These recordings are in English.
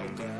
yoga. Uh,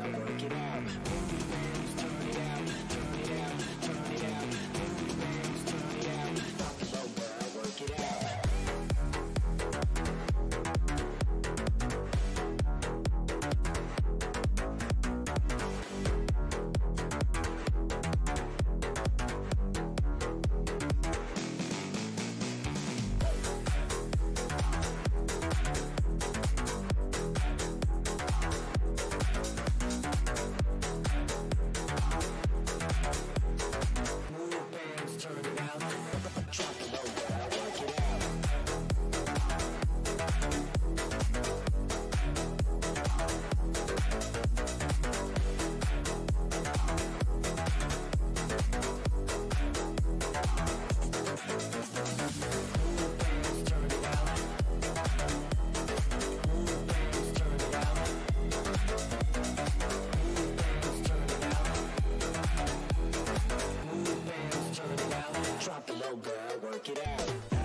work it out.